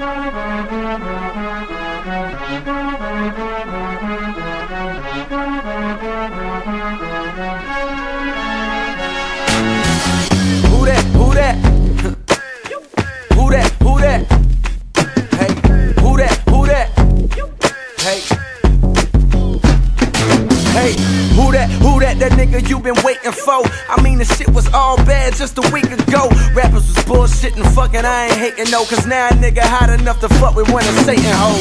Who that? Who that? That nigga you been waiting for? I mean, the shit was all bad just a week ago. Bullshitting, fucking, I ain't hating no, cause now a nigga hot enough to fuck with one of Satan hoes.